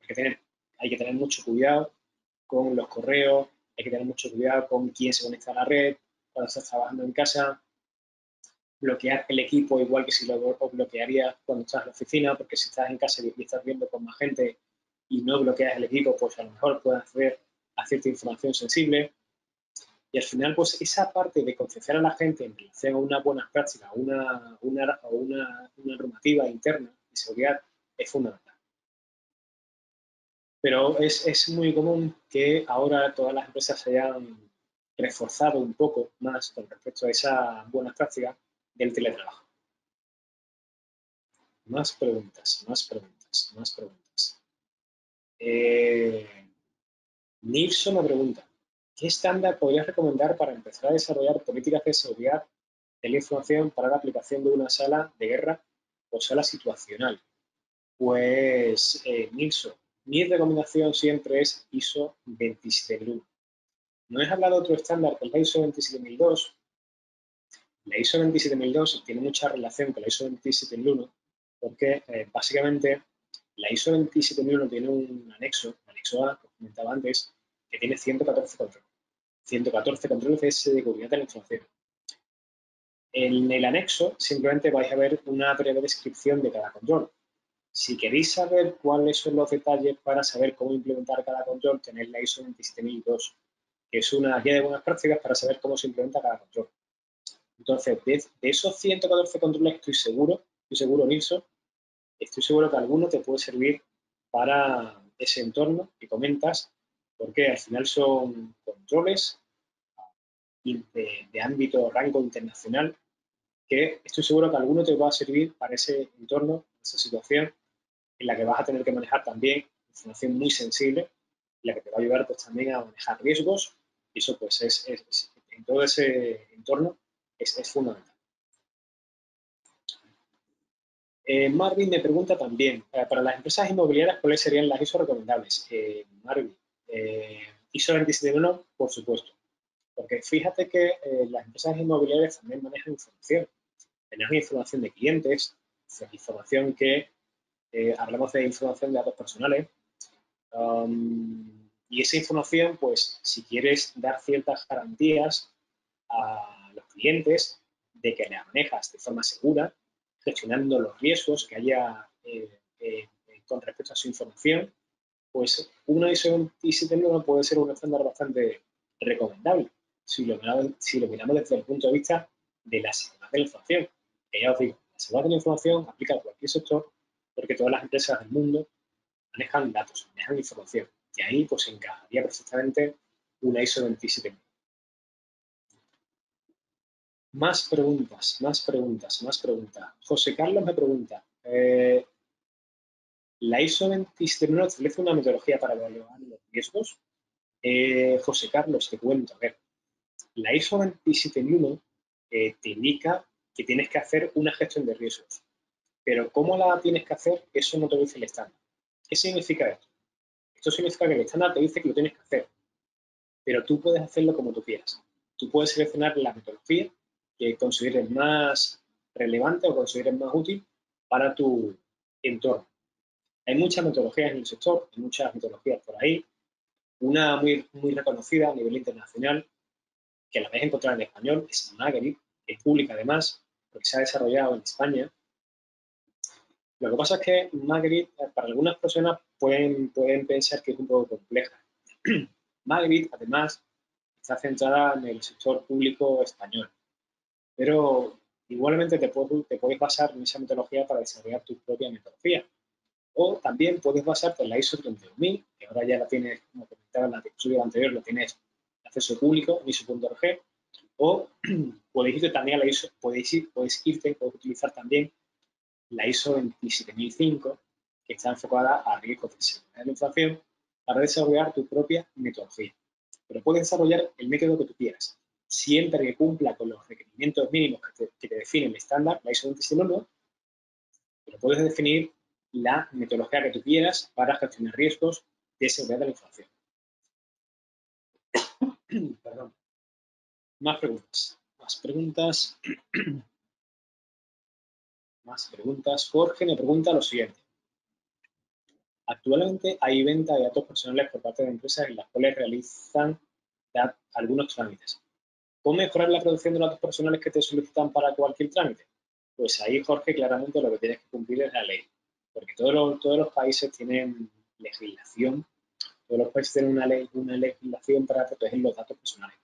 Hay que, tener, hay que tener mucho cuidado con los correos, hay que tener mucho cuidado con quién se conecta a la red, cuando estás trabajando en casa, bloquear el equipo igual que si lo bloquearías cuando estás en la oficina, porque si estás en casa y estás viendo con más gente y no bloqueas el equipo, pues a lo mejor puedes acceder a cierta información sensible. Y al final, pues esa parte de concienciar a la gente en relación a una buena práctica, una, una, una, una normativa interna de seguridad es fundamental. Pero es, es, muy común que ahora todas las empresas se hayan reforzado un poco más con respecto a esa buena práctica del teletrabajo. Más preguntas, más preguntas, más preguntas. Eh, Nilsson me pregunta, ¿Qué estándar podrías recomendar para empezar a desarrollar políticas de seguridad de la información para la aplicación de una sala de guerra o sala situacional? Pues, eh, mi recomendación siempre es ISO 27001. No he hablado de otro estándar que es la ISO 27002. La ISO 27002 tiene mucha relación con la ISO 27001 porque eh, básicamente la ISO 27001 tiene un anexo, anexo A, como comentaba antes, que tiene 114 controles. 114 controles de seguridad de la información. En el anexo simplemente vais a ver una breve descripción de cada control. Si queréis saber cuáles son los detalles para saber cómo implementar cada control, tenéis la ISO 27002, que es una guía de buenas prácticas para saber cómo se implementa cada control. Entonces, de, esos 114 controles estoy seguro, estoy seguro, Nilsson, estoy seguro que alguno te puede servir para ese entorno que comentas porque al final son controles de, ámbito rango internacional que estoy seguro que alguno te va a servir para ese entorno, esa situación en la que vas a tener que manejar también información muy sensible, en la que te va a ayudar pues también a manejar riesgos eso pues es, en todo ese entorno es fundamental. Eh, Marvin me pregunta también, eh, para las empresas inmobiliarias, ¿cuáles serían las ISO recomendables? Marvin, ISO 27001, por supuesto. Porque fíjate que las empresas inmobiliarias también manejan información. Tenemos información de clientes, información que, hablamos de información de datos personales, um, y esa información, pues, si quieres dar ciertas garantías a los clientes de que la manejas de forma segura, gestionando los riesgos que haya eh, eh, con respecto a su información, pues una ISO 27001 puede ser un estándar bastante recomendable si lo, si lo miramos desde el punto de vista de la seguridad de la información. Que ya os digo, la seguridad de la información aplica a cualquier sector porque todas las empresas del mundo manejan datos, manejan información. Y ahí pues encajaría perfectamente una ISO 27000. Más preguntas, más preguntas, más preguntas. José Carlos me pregunta, eh, ¿la ISO 27001 establece una metodología para evaluar los riesgos? Eh, José Carlos, te cuento, a ver, la ISO 27001 eh, te indica que tienes que hacer una gestión de riesgos, pero cómo la tienes que hacer, eso no te lo dice el estándar. ¿Qué significa esto? Esto significa que el estándar te dice que lo tienes que hacer, pero tú puedes hacerlo como tú quieras. Tú puedes seleccionar la metodología que consideres más relevante o consideres más útil para tu entorno. Hay muchas metodologías en el sector, hay muchas metodologías por ahí. Una muy, reconocida a nivel internacional, que la vais a encontrar en español, es Magritte, es pública además, porque se ha desarrollado en España lo que pasa es que Magritte, eh, para algunas personas, pueden, pensar que es un poco compleja. Magritte, además, está centrada en el sector público español, pero igualmente te, te puedes basar en esa metodología para desarrollar tu propia metodología. O también puedes basarte en la ISO 31000, que ahora ya la tienes, como comentaba en la episodio anterior, lo tienes acceso público ISO.org, o podéis irte también a la ISO, podéis, ir, podéis irte, podéis utilizar también la ISO 27005, que está enfocada a riesgos de seguridad de la inflación, para desarrollar tu propia metodología. Pero puedes desarrollar el método que tú quieras, siempre que cumpla con los requerimientos mínimos que te, que define el estándar, la ISO 27001, pero puedes definir la metodología que tú quieras para gestionar riesgos de seguridad de la inflación. Perdón. Más preguntas. Más preguntas. Más preguntas. Jorge me pregunta lo siguiente. Actualmente hay venta de datos personales por parte de empresas en las cuales realizan algunos trámites. ¿Cómo mejorar la producción de datos personales que te solicitan para cualquier trámite? Pues ahí, Jorge, claramente lo que tienes que cumplir es la ley. Porque todos los, todos los países tienen legislación, todos los países tienen una, ley, una legislación para proteger los datos personales.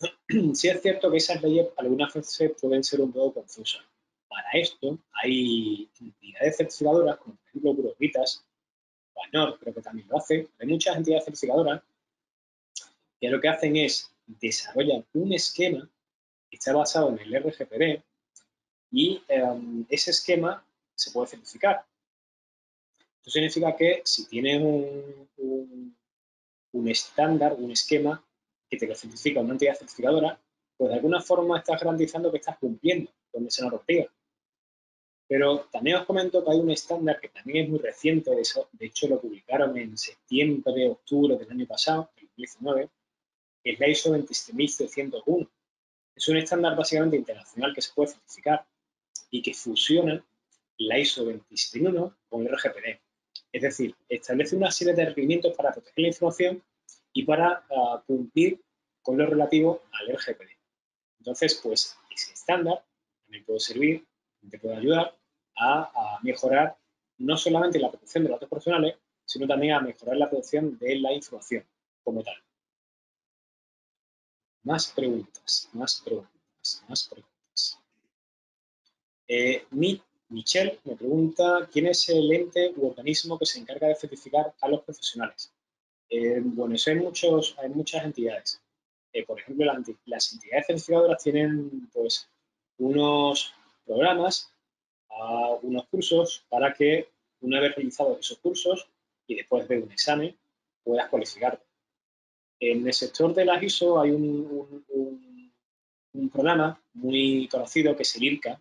sí es cierto que esas leyes algunas veces pueden ser un poco confusas. Para esto hay entidades certificadoras, como por ejemplo Burovitas, o creo que también lo hace. Hay muchas entidades certificadoras que lo que hacen es desarrollar un esquema que está basado en el RGPD y em, ese esquema se puede certificar. Esto significa que si tienes un, un estándar, un esquema que te lo certifica una entidad certificadora, pues de alguna forma estás garantizando que estás cumpliendo con esa normativa. Pero también os comento que hay un estándar que también es muy reciente, de, eso, de hecho lo publicaron en septiembre, octubre del año pasado, 2019, que es la ISO 27701. Es un estándar básicamente internacional que se puede certificar y que fusiona la ISO 27001 con el RGPD. Es decir, establece una serie de requerimientos para proteger la información y para ah, cumplir con lo relativo al RGPD. Entonces, pues ese estándar también puede servir, te puede ayudar a, mejorar no solamente la protección de datos personales, sino también a mejorar la protección de la información como tal. Más preguntas, más preguntas, más preguntas. Eh, Michelle me pregunta, ¿quién es el ente u organismo que se encarga de certificar a los profesionales? Eh, bueno, eso hay, muchos, muchas entidades. Eh, por ejemplo, las entidades certificadoras tienen pues, unos programas unos cursos para que una vez realizados esos cursos y después de un examen puedas cualificarte. En el sector de las ISO hay un, programa muy conocido que es el IRCA.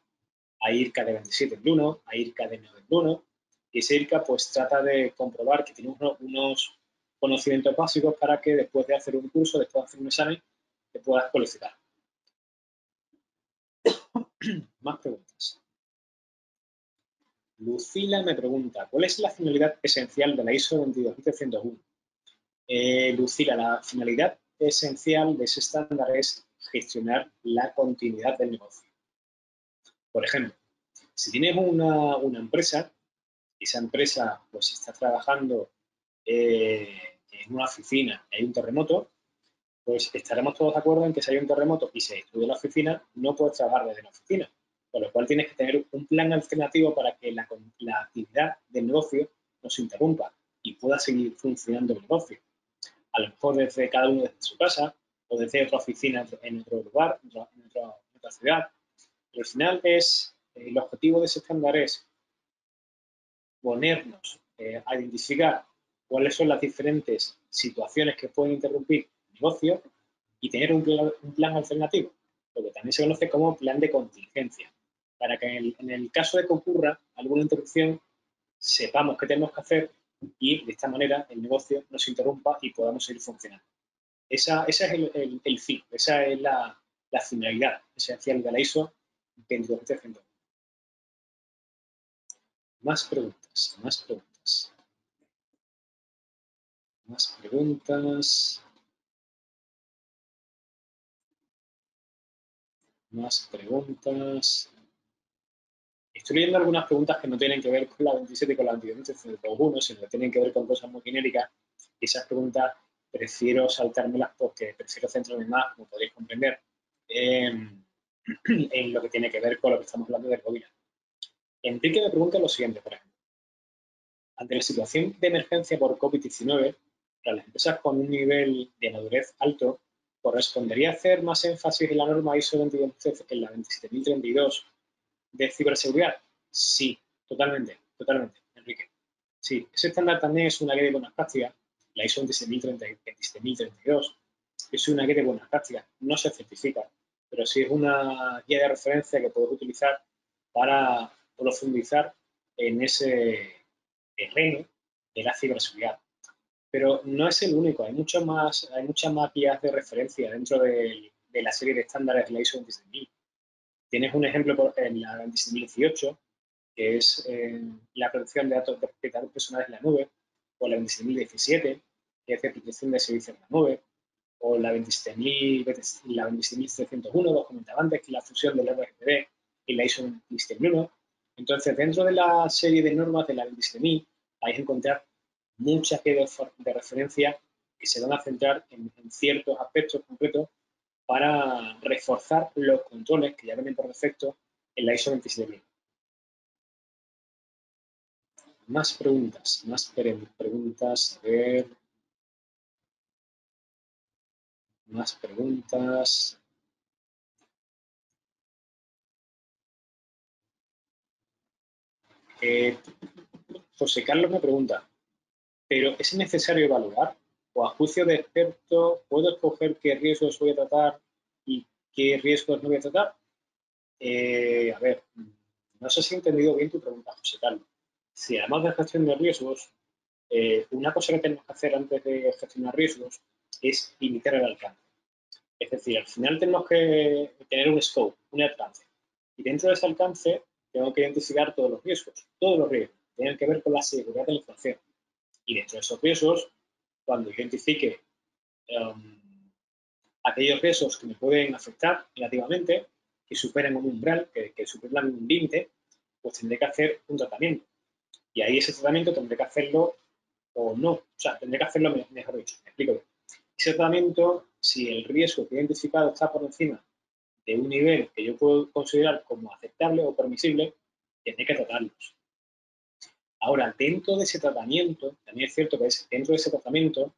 IRCA de 27 en Bruno, hay IRCA de 9 en Bruno, y ese IRCA pues trata de comprobar que tiene unos, conocimientos básicos para que después de hacer un curso, después de hacer un examen, te puedas cualificar. Más preguntas. Lucila me pregunta, ¿cuál es la finalidad esencial de la ISO 22301? Eh, Lucila, la finalidad esencial de ese estándar es gestionar la continuidad del negocio. Por ejemplo, si tienes una, empresa, y esa empresa pues está trabajando eh, en una oficina y hay un terremoto, pues estaremos todos de acuerdo en que si hay un terremoto y se destruye la oficina, no puedes trabajar desde la oficina. Con lo cual tienes que tener un plan alternativo para que la, la actividad del negocio no se interrumpa y pueda seguir funcionando el negocio. A lo mejor desde cada uno desde su casa o desde otra oficina en otro lugar, en otra, ciudad. Pero al final es, el objetivo de ese estándar es ponernos eh, a identificar cuáles son las diferentes situaciones que pueden interrumpir el negocio y tener un plan, alternativo, lo que también se conoce como plan de contingencia, para que en el, caso de que ocurra alguna interrupción sepamos qué tenemos que hacer y de esta manera el negocio no se interrumpa y podamos seguir funcionando. Esa, ese es el, fin, esa es la, finalidad esencial de la ISO 22301. Más preguntas, más preguntas. Más preguntas. Más preguntas. Estoy leyendo algunas preguntas que no tienen que ver con la 27 y con la 22301, sino que tienen que ver con cosas muy genéricas. Y esas preguntas prefiero saltármelas porque prefiero centrarme más, como podéis comprender, en, lo que tiene que ver con lo que estamos hablando del COVID. Enrique me pregunta lo siguiente, por ejemplo. Ante la situación de emergencia por COVID-19, para las empresas con un nivel de madurez alto, correspondería hacer más énfasis en la norma ISO 20032 en la 27032 de ciberseguridad. Sí, totalmente, totalmente, Enrique. Sí, ese estándar también es una guía de buenas prácticas la ISO 27032 es una guía de buenas prácticas, no se certifica, pero sí es una guía de referencia que puedes utilizar para profundizar en ese terreno de la ciberseguridad. Pero no es el único, hay, mucho más, hay muchas más guías de referencia dentro de, la serie de estándares de la ISO 27000. Tienes un ejemplo en la 27018, que es eh, la protección de datos, de datos personales en la nube, o la 27017, que es certificación de servicios en la nube, o la 27701, lo comentaba antes, que es la fusión del RGPD y la ISO 27001. Entonces, dentro de la serie de normas de la 27000 vais a encontrar muchas que de referencia que se van a centrar en, ciertos aspectos concretos para reforzar los controles que ya vienen por defecto en la ISO 27000. Más preguntas, más preguntas. A ver. Más preguntas. Eh, José Carlos me pregunta, ¿pero es necesario evaluar? ¿O a juicio de experto puedo escoger qué riesgos voy a tratar y qué riesgos no voy a tratar? Eh, a ver, no sé si he entendido bien tu pregunta, José Carlos si además de gestión de riesgos, eh, una cosa que tenemos que hacer antes de gestionar riesgos es limitar el alcance. Es decir, al final tenemos que tener un scope, un alcance. Y dentro de ese alcance tengo que identificar todos los riesgos, todos los riesgos que tienen que ver con la seguridad de la información. Y dentro de esos riesgos, cuando identifique um, aquellos riesgos que me pueden afectar negativamente, que superen un umbral, que, que superan un límite, pues tendré que hacer un tratamiento. Y ahí ese tratamiento tendré que hacerlo o no. O sea, tendré que hacerlo mejor dicho. Me explico Ese tratamiento, si el riesgo que he identificado está por encima de un nivel que yo puedo considerar como aceptable o permisible, tendré que tratarlos. Ahora, dentro de ese tratamiento, también es cierto que dentro de ese tratamiento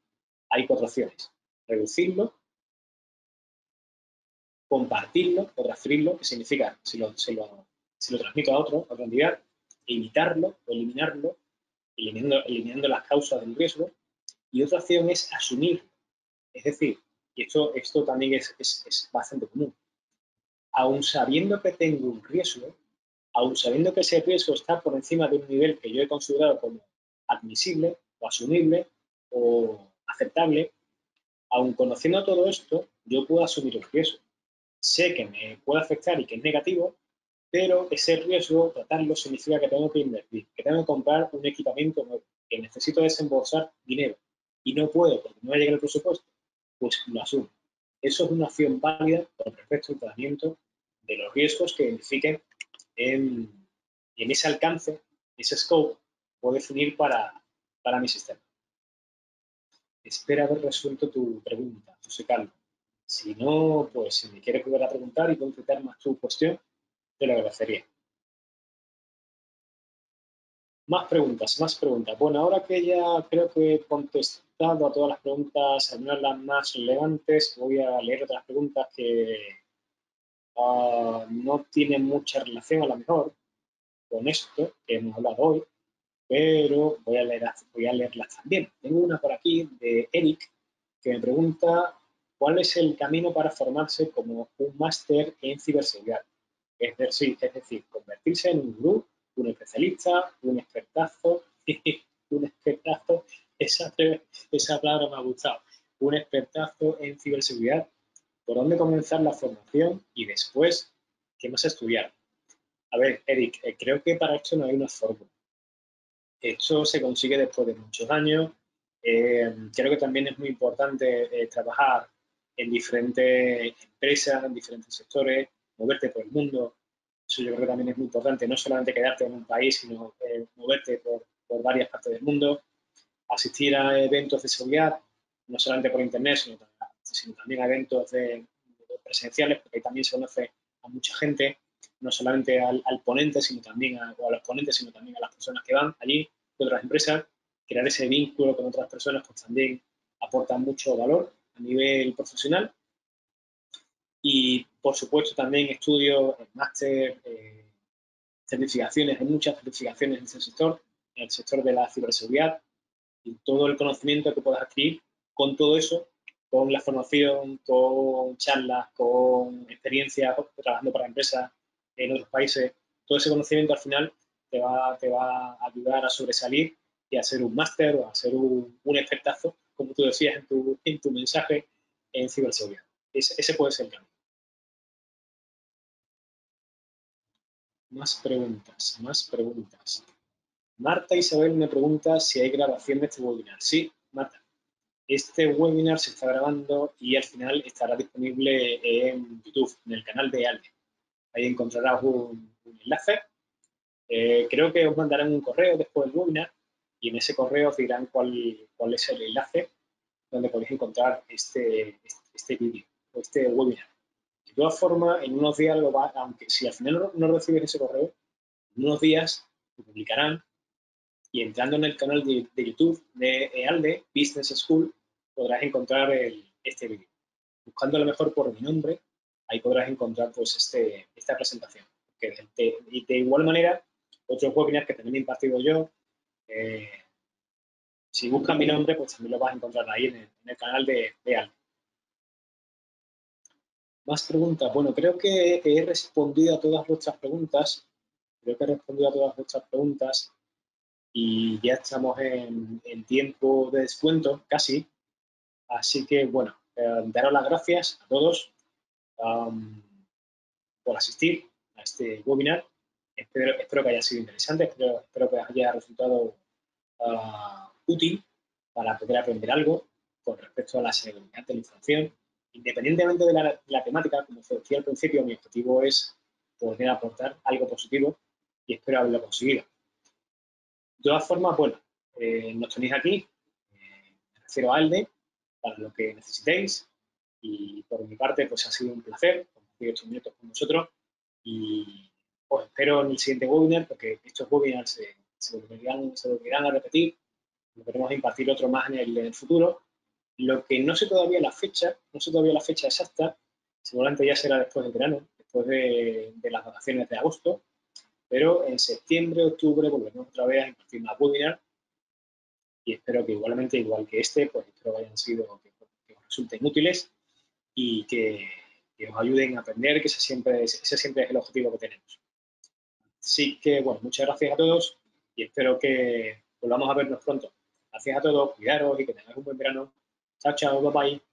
hay cuatro opciones. Reducirlo, compartirlo o transferirlo, que significa si lo, si lo, si lo transmito a otro, a otra entidad, evitarlo o eliminarlo, eliminando, eliminando las causas del riesgo. Y otra opción es asumir. Es decir, y esto, esto también es, es, bastante común, aun sabiendo que tengo un riesgo, aun sabiendo que ese riesgo está por encima de un nivel que yo he considerado como admisible o asumible o aceptable, aun conociendo todo esto, yo puedo asumir el riesgo. Sé que me puede afectar y que es negativo, pero ese riesgo, tratarlo, significa que tengo que invertir, que tengo que comprar un equipamiento nuevo, que necesito desembolsar dinero y no puedo porque no me llega el presupuesto, pues lo asumo. Eso es una acción válida con respecto al tratamiento de los riesgos que identifiquen en, en ese alcance, ese scope, puedo definir para, para mi sistema. Espero haber resuelto tu pregunta, José Carlos. Si no, pues si me quieres volver a preguntar y concretar más tu cuestión, te lo agradecería. Más preguntas, más preguntas. Bueno, ahora que ya creo que he contestado a todas las preguntas, al menos las más relevantes, voy a leer otras preguntas que uh, no tienen mucha relación a lo mejor con esto que hemos hablado hoy, pero voy a, leer, voy a leerlas también. Tengo una por aquí de Eric que me pregunta cuál es el camino para formarse como un máster en ciberseguridad. Es decir, es decir, convertirse en un gurú, un especialista, un expertazo, un expertazo, esa, esa palabra me ha gustado, un expertazo en ciberseguridad, por dónde comenzar la formación y después, ¿qué más estudiar? A ver, Eric, eh, creo que para esto no hay una fórmula. Esto se consigue después de muchos años. Eh, creo que también es muy importante eh, trabajar en diferentes empresas, en diferentes sectores, moverte por el mundo. Eso yo creo que también es muy importante, no solamente quedarte en un país, sino eh, moverte por, varias partes del mundo, asistir a eventos de seguridad, no solamente por internet, sino, también a eventos presenciales, porque también se conoce a mucha gente, no solamente al, ponente, sino también a los ponentes, sino también a las personas que van allí, de otras empresas, crear ese vínculo con otras personas, pues también aporta mucho valor a nivel profesional. Y por supuesto también estudio en máster, eh, certificaciones, hay muchas certificaciones en ese sector, en el sector de la ciberseguridad y todo el conocimiento que puedas adquirir con todo eso, con la formación, con charlas, con experiencias trabajando para empresas en otros países, todo ese conocimiento al final te va, te va a ayudar a sobresalir y a ser un máster o a ser un, un expertazo, como tú decías en tu, en tu mensaje, en ciberseguridad. Ese, ese puede ser el camino. Más preguntas, más preguntas. Marta Isabel me pregunta si hay grabación de este webinar. Sí, Marta. Este webinar se está grabando y al final estará disponible en YouTube, en el canal de ALDE. Ahí encontrarás un, enlace. Eh, creo que os mandarán un correo después del webinar y en ese correo os dirán cuál, cuál es el enlace donde podéis encontrar este, este vídeo o este webinar. De todas formas, en unos días lo va, aunque si al final no, recibes ese correo, en unos días lo publicarán y entrando en el canal de, de YouTube de EALDE, Business School, podrás encontrar el, este vídeo. Buscando a lo mejor por mi nombre, ahí podrás encontrar pues este, esta presentación. Que de, y de igual manera, otros webinars que también he impartido yo, eh, si buscan mi nombre, pues también lo vas a encontrar ahí en el, en el canal de, de EALDE. Más preguntas. Bueno, creo que he respondido a todas vuestras preguntas. Creo que he respondido a todas vuestras preguntas y ya estamos en, tiempo de descuento, casi. Así que, bueno, eh, daros las gracias a todos um, por asistir a este webinar. Espero, espero, que haya sido interesante, espero, espero que haya resultado uh, útil para poder aprender algo con respecto a la seguridad de la información independientemente de la, temática, como decía al principio, mi objetivo es poder aportar algo positivo y espero haberlo conseguido. De todas formas, bueno, eh, nos tenéis aquí, eh, a ALDE, para lo que necesitéis. Y por mi parte, pues ha sido un placer compartir estos minutos con vosotros. Y os espero en el siguiente webinar porque estos webinars se, se, volverán, se volverán a repetir, volveremos a impartir otro más en el futuro lo que no sé todavía la fecha, no sé todavía la fecha exacta, seguramente ya será después del verano, después de, las vacaciones de agosto, pero en septiembre, octubre volveremos otra vez a impartir una webinar y espero que igualmente, igual que este, pues espero que hayan sido, que, resulten útiles y que, que, os ayuden a aprender, que ese siempre, ese siempre es el objetivo que tenemos. Así que, bueno, muchas gracias a todos y espero que volvamos a vernos pronto. Gracias a todos, cuidaros y que tengáis un buen verano. Ciao, ciao. Bye bye.